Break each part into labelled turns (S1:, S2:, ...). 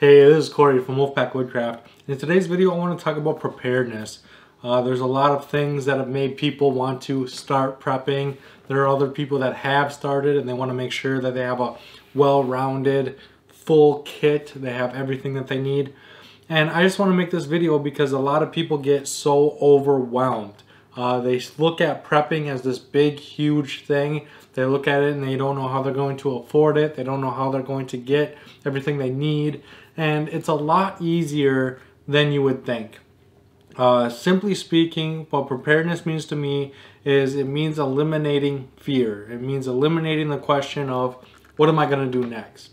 S1: Hey, this is Corey from Wolfpack Woodcraft. In today's video, I want to talk about preparedness. Uh, there's a lot of things that have made people want to start prepping. There are other people that have started and they want to make sure that they have a well-rounded, full kit. They have everything that they need. And I just want to make this video because a lot of people get so overwhelmed. Uh, they look at prepping as this big, huge thing. They look at it and they don't know how they're going to afford it. They don't know how they're going to get everything they need. And it's a lot easier than you would think. Uh, simply speaking, what preparedness means to me is it means eliminating fear. It means eliminating the question of what am I going to do next?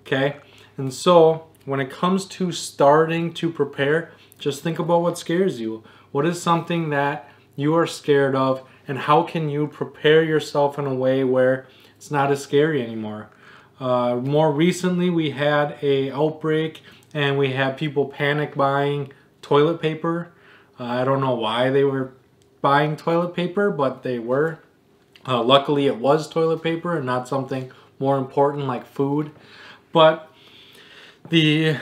S1: Okay? And so when it comes to starting to prepare, just think about what scares you. What is something that you are scared of and how can you prepare yourself in a way where it's not as scary anymore. Uh, more recently we had a outbreak and we had people panic buying toilet paper. Uh, I don't know why they were buying toilet paper, but they were. Uh, luckily it was toilet paper and not something more important like food. But the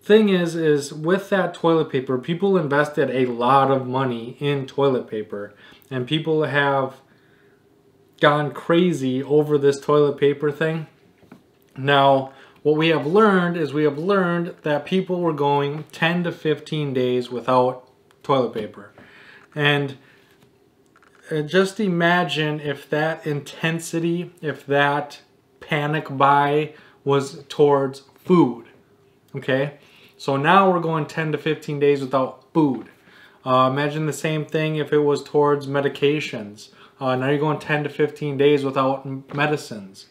S1: thing is, is with that toilet paper, people invested a lot of money in toilet paper. And people have gone crazy over this toilet paper thing. Now, what we have learned is we have learned that people were going 10 to 15 days without toilet paper. And uh, just imagine if that intensity, if that panic buy was towards food. Okay? So now we're going 10 to 15 days without food. Uh, imagine the same thing if it was towards medications. Uh, now you're going 10 to 15 days without medicines.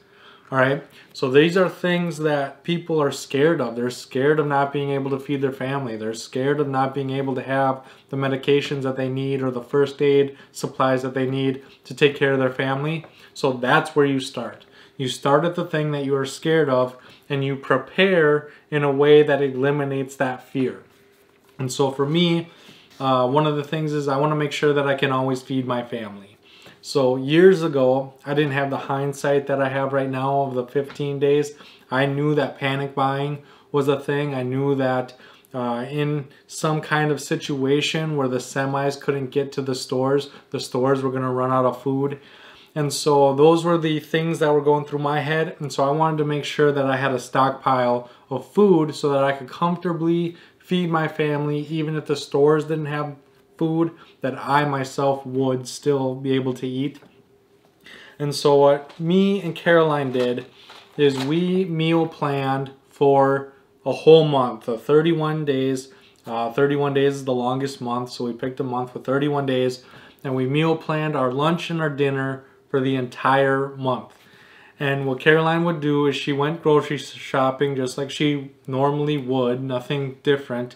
S1: All right. So these are things that people are scared of. They're scared of not being able to feed their family. They're scared of not being able to have the medications that they need or the first aid supplies that they need to take care of their family. So that's where you start. You start at the thing that you are scared of and you prepare in a way that eliminates that fear. And so for me, uh, one of the things is I want to make sure that I can always feed my family. So years ago, I didn't have the hindsight that I have right now of the 15 days. I knew that panic buying was a thing. I knew that uh, in some kind of situation where the semis couldn't get to the stores, the stores were going to run out of food. And so those were the things that were going through my head. And so I wanted to make sure that I had a stockpile of food so that I could comfortably feed my family, even if the stores didn't have food, that I myself would still be able to eat. And so what me and Caroline did is we meal planned for a whole month, of 31 days. Uh, 31 days is the longest month, so we picked a month with 31 days, and we meal planned our lunch and our dinner for the entire month. And what Caroline would do is she went grocery shopping just like she normally would, nothing different.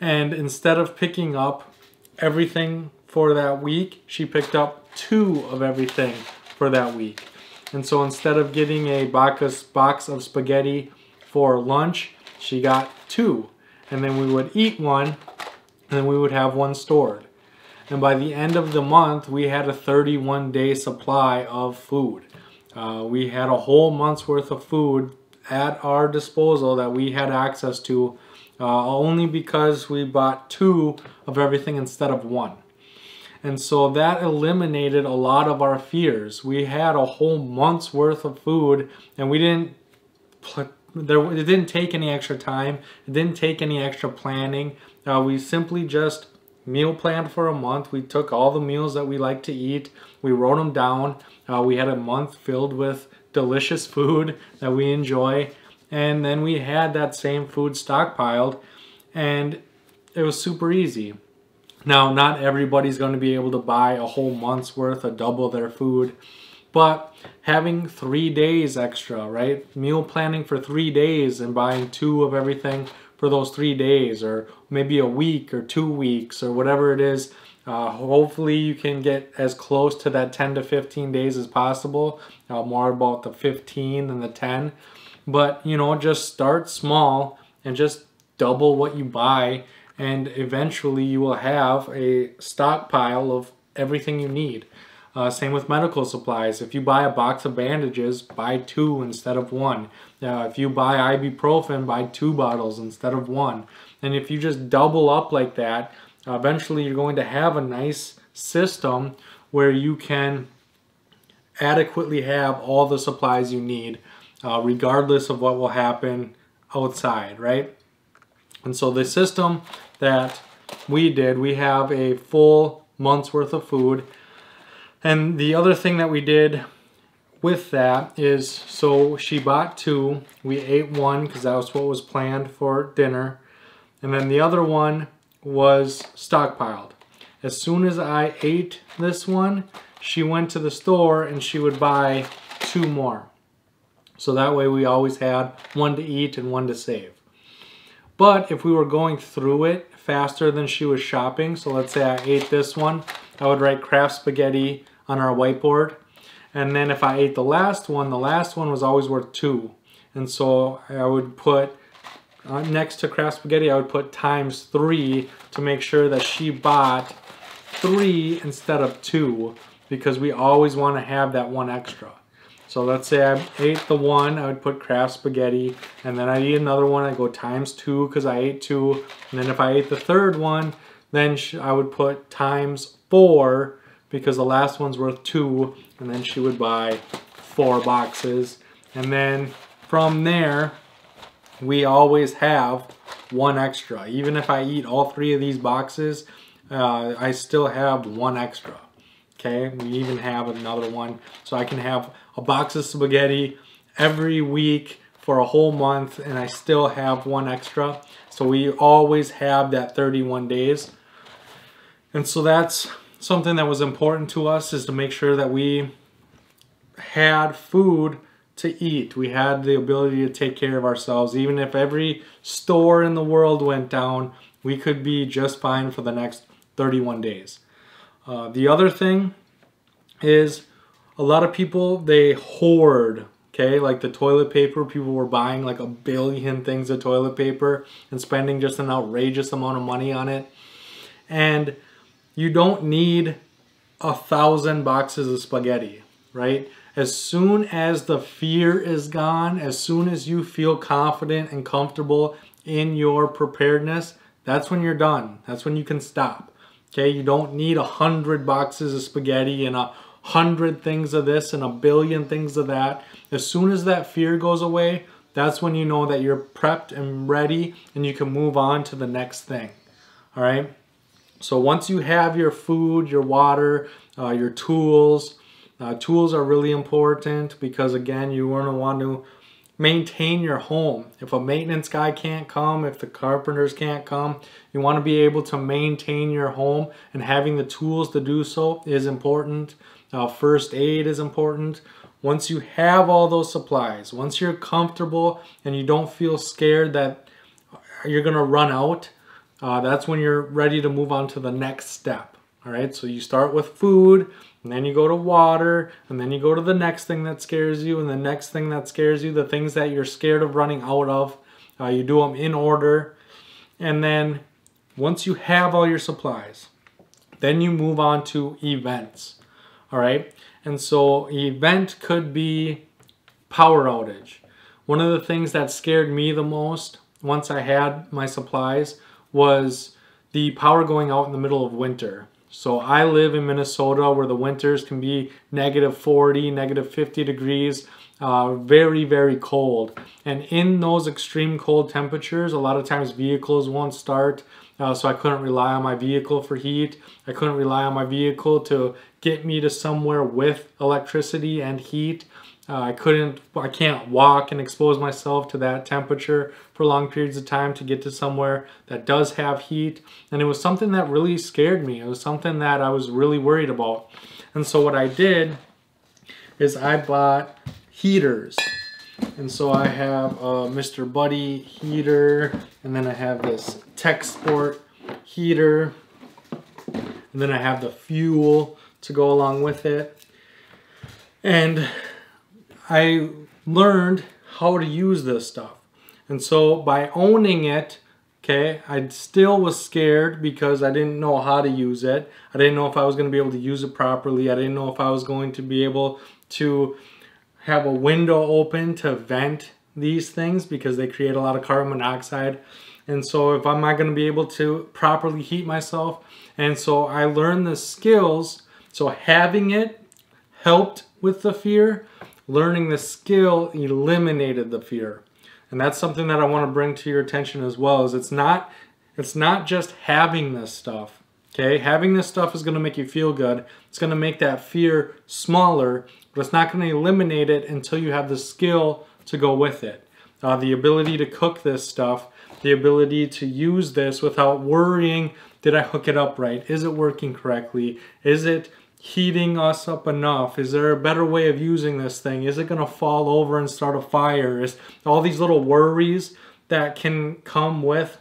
S1: And instead of picking up everything for that week, she picked up two of everything for that week. And so instead of getting a box of spaghetti for lunch, she got two. And then we would eat one, and then we would have one stored. And by the end of the month, we had a 31 day supply of food. Uh, we had a whole month's worth of food at our disposal that we had access to uh, only because we bought two of everything instead of one. And so that eliminated a lot of our fears. We had a whole month's worth of food and we didn't there it didn't take any extra time. It didn't take any extra planning. Uh, we simply just meal planned for a month. We took all the meals that we like to eat. We wrote them down. Uh, we had a month filled with delicious food that we enjoy. And then we had that same food stockpiled and it was super easy. Now, not everybody's going to be able to buy a whole month's worth of double their food, but having three days extra, right? Meal planning for three days and buying two of everything for those three days or maybe a week or two weeks or whatever it is. Uh, hopefully you can get as close to that 10 to 15 days as possible. Uh, more about the 15 than the 10. But, you know, just start small and just double what you buy and eventually you will have a stockpile of everything you need. Uh, same with medical supplies. If you buy a box of bandages, buy two instead of one. Uh, if you buy ibuprofen, buy two bottles instead of one. And if you just double up like that, eventually you're going to have a nice system where you can adequately have all the supplies you need, uh, regardless of what will happen outside, right? And so the system that we did, we have a full month's worth of food. And the other thing that we did with that is, so she bought two, we ate one because that was what was planned for dinner. And then the other one was stockpiled. As soon as I ate this one, she went to the store and she would buy two more. So that way we always had one to eat and one to save. But if we were going through it faster than she was shopping, so let's say I ate this one, I would write Kraft spaghetti on our whiteboard. And then if I ate the last one, the last one was always worth two. And so I would put uh, next to Kraft spaghetti, I would put times three to make sure that she bought three instead of two because we always want to have that one extra. So let's say I ate the one, I would put Kraft spaghetti, and then I eat another one, I go times two because I ate two, and then if I ate the third one, then I would put times four because the last one's worth two, and then she would buy four boxes. And then from there, we always have one extra. Even if I eat all three of these boxes, uh, I still have one extra. Okay, we even have another one. So I can have a box of spaghetti every week for a whole month and I still have one extra. So we always have that 31 days. And so that's something that was important to us is to make sure that we had food to eat. We had the ability to take care of ourselves. Even if every store in the world went down, we could be just fine for the next 31 days. Uh, the other thing is a lot of people, they hoard, okay? Like the toilet paper, people were buying like a billion things of toilet paper and spending just an outrageous amount of money on it. And you don't need a thousand boxes of spaghetti, right? As soon as the fear is gone, as soon as you feel confident and comfortable in your preparedness, that's when you're done. That's when you can stop. Okay, you don't need a hundred boxes of spaghetti and a hundred things of this and a billion things of that. As soon as that fear goes away, that's when you know that you're prepped and ready and you can move on to the next thing. All right. So once you have your food, your water, uh, your tools, uh, tools are really important because again, you want to want to maintain your home. If a maintenance guy can't come, if the carpenters can't come, you want to be able to maintain your home and having the tools to do so is important. Uh, first aid is important. Once you have all those supplies, once you're comfortable and you don't feel scared that you're going to run out, uh, that's when you're ready to move on to the next step. All right, so you start with food, and then you go to water, and then you go to the next thing that scares you, and the next thing that scares you, the things that you're scared of running out of. Uh, you do them in order. And then once you have all your supplies, then you move on to events. All right. And so, event could be power outage. One of the things that scared me the most once I had my supplies was the power going out in the middle of winter. So I live in Minnesota where the winters can be negative 40, negative 50 degrees, uh, very, very cold. And in those extreme cold temperatures, a lot of times vehicles won't start. Uh, so I couldn't rely on my vehicle for heat. I couldn't rely on my vehicle to get me to somewhere with electricity and heat. Uh, I couldn't, I can't walk and expose myself to that temperature for long periods of time to get to somewhere that does have heat. And it was something that really scared me. It was something that I was really worried about. And so what I did is I bought heaters. And so I have a Mr. Buddy heater, and then I have this Texsport heater, and then I have the fuel to go along with it. And I learned how to use this stuff. And so by owning it, Okay, I still was scared because I didn't know how to use it. I didn't know if I was going to be able to use it properly. I didn't know if I was going to be able to have a window open to vent these things because they create a lot of carbon monoxide. And so if I'm not going to be able to properly heat myself. And so I learned the skills. So having it helped with the fear. Learning the skill eliminated the fear. And that's something that I want to bring to your attention as well is it's not it's not just having this stuff. Okay, having this stuff is going to make you feel good. It's going to make that fear smaller, but it's not going to eliminate it until you have the skill to go with it. Uh, the ability to cook this stuff, the ability to use this without worrying, did I hook it up right? Is it working correctly? Is it heating us up enough? Is there a better way of using this thing? Is it going to fall over and start a fire? Is all these little worries that can come with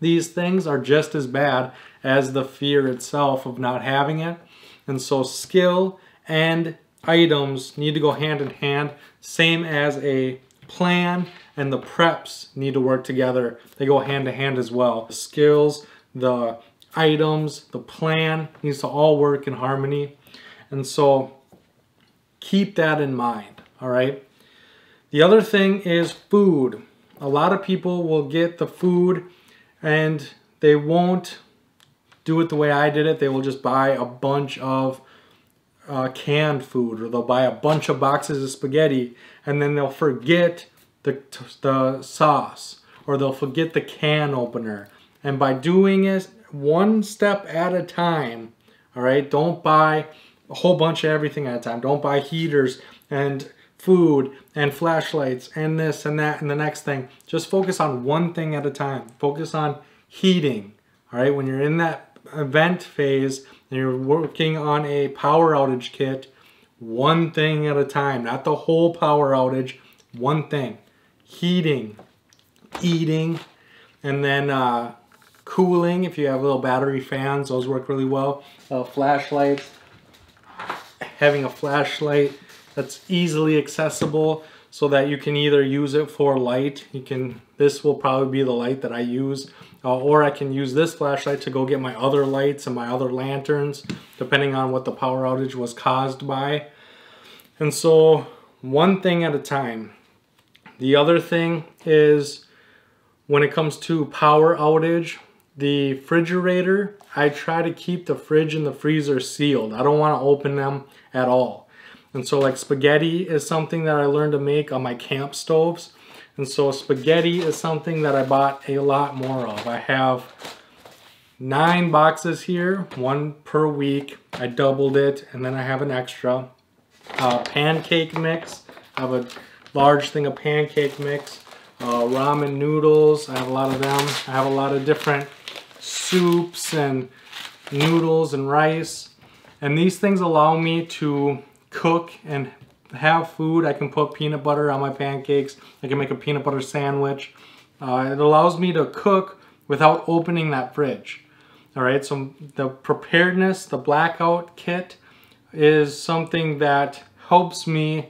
S1: these things are just as bad as the fear itself of not having it. And so skill and items need to go hand in hand, same as a plan and the preps need to work together. They go hand to hand as well. The skills, the items, the plan needs to all work in harmony. And so keep that in mind, all right? The other thing is food. A lot of people will get the food and they won't do it the way I did it. They will just buy a bunch of uh, canned food or they'll buy a bunch of boxes of spaghetti and then they'll forget the, the sauce or they'll forget the can opener. And by doing it one step at a time. All right, don't buy a whole bunch of everything at a time. Don't buy heaters and food and flashlights and this and that and the next thing. Just focus on one thing at a time. Focus on heating. All right, when you're in that event phase and you're working on a power outage kit, one thing at a time, not the whole power outage, one thing. Heating, eating, and then uh, cooling if you have little battery fans those work really well. Uh, flashlights having a flashlight that's easily accessible so that you can either use it for light. You can this will probably be the light that I use. Uh, or I can use this flashlight to go get my other lights and my other lanterns depending on what the power outage was caused by. And so one thing at a time. The other thing is when it comes to power outage the refrigerator, I try to keep the fridge and the freezer sealed. I don't want to open them at all. And so like spaghetti is something that I learned to make on my camp stoves. And so spaghetti is something that I bought a lot more of. I have nine boxes here, one per week. I doubled it and then I have an extra. Uh, pancake mix, I have a large thing of pancake mix. Uh, ramen noodles, I have a lot of them. I have a lot of different soups and noodles and rice. And these things allow me to cook and have food. I can put peanut butter on my pancakes. I can make a peanut butter sandwich. Uh, it allows me to cook without opening that fridge. All right, so the preparedness, the blackout kit is something that helps me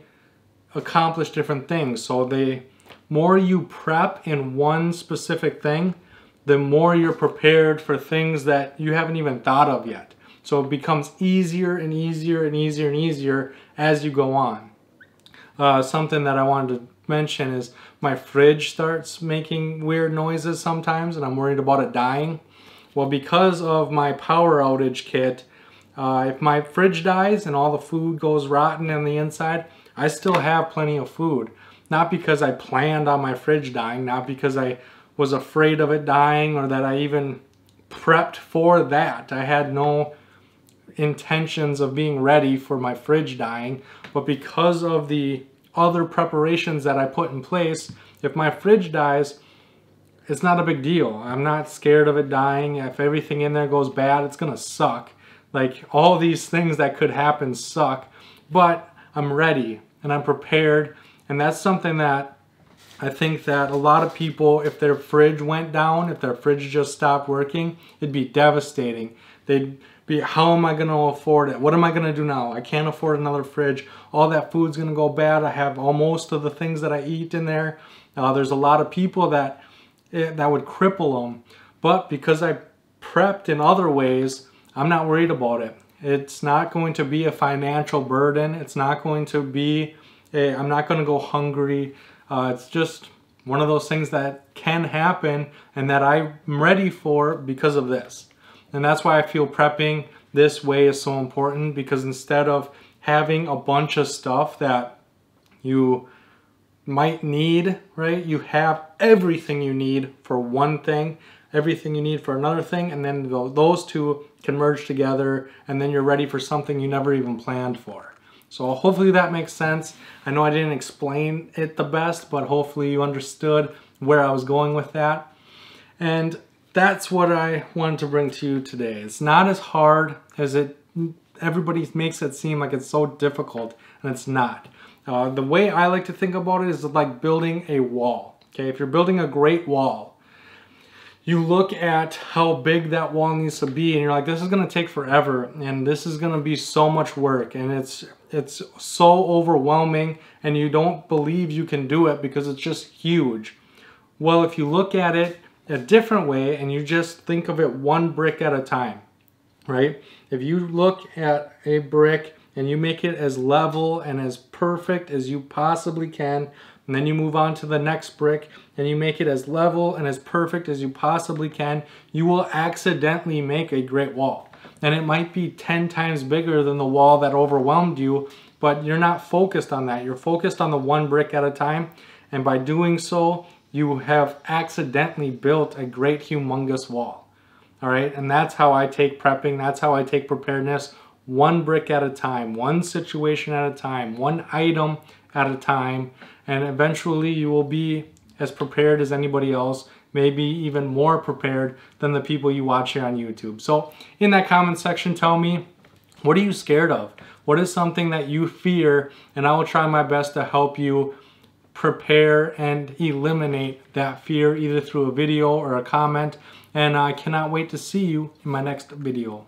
S1: accomplish different things. So the more you prep in one specific thing, the more you're prepared for things that you haven't even thought of yet. So it becomes easier and easier and easier and easier as you go on. Uh, something that I wanted to mention is my fridge starts making weird noises sometimes and I'm worried about it dying. Well, because of my power outage kit, uh, if my fridge dies and all the food goes rotten in the inside, I still have plenty of food. Not because I planned on my fridge dying, not because I was afraid of it dying or that I even prepped for that. I had no intentions of being ready for my fridge dying, but because of the other preparations that I put in place, if my fridge dies, it's not a big deal. I'm not scared of it dying. If everything in there goes bad, it's gonna suck. Like all these things that could happen suck, but I'm ready and I'm prepared. And that's something that I think that a lot of people, if their fridge went down, if their fridge just stopped working, it'd be devastating. They'd be, how am I going to afford it? What am I going to do now? I can't afford another fridge. All that food's going to go bad. I have almost of the things that I eat in there. Uh, there's a lot of people that it, that would cripple them. But because I prepped in other ways, I'm not worried about it. It's not going to be a financial burden. It's not going to be, i I'm not going to go hungry. Uh, it's just one of those things that can happen and that I'm ready for because of this. And that's why I feel prepping this way is so important because instead of having a bunch of stuff that you might need, right? You have everything you need for one thing, everything you need for another thing, and then those two can merge together, and then you're ready for something you never even planned for. So hopefully that makes sense. I know I didn't explain it the best, but hopefully you understood where I was going with that. And that's what I wanted to bring to you today. It's not as hard as it everybody makes it seem like it's so difficult, and it's not. Uh, the way I like to think about it is like building a wall. Okay, if you're building a great wall, you look at how big that wall needs to be, and you're like, this is going to take forever, and this is going to be so much work, and it's it's so overwhelming, and you don't believe you can do it because it's just huge. Well, if you look at it a different way and you just think of it one brick at a time, right? If you look at a brick and you make it as level and as perfect as you possibly can, and then you move on to the next brick and you make it as level and as perfect as you possibly can, you will accidentally make a great wall. And it might be 10 times bigger than the wall that overwhelmed you, but you're not focused on that. You're focused on the one brick at a time. And by doing so, you have accidentally built a great humongous wall. All right, and that's how I take prepping, that's how I take preparedness, one brick at a time, one situation at a time, one item at a time, and eventually you will be as prepared as anybody else, maybe even more prepared than the people you watch here on YouTube. So in that comment section, tell me, what are you scared of? What is something that you fear? And I will try my best to help you prepare and eliminate that fear either through a video or a comment. And I cannot wait to see you in my next video.